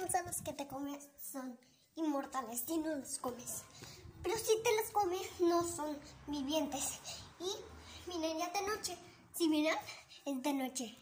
manzanas que te comes son inmortales si no las comes. Pero si te las comes, no son vivientes. Y miren, ya de noche. Si miran, es de noche.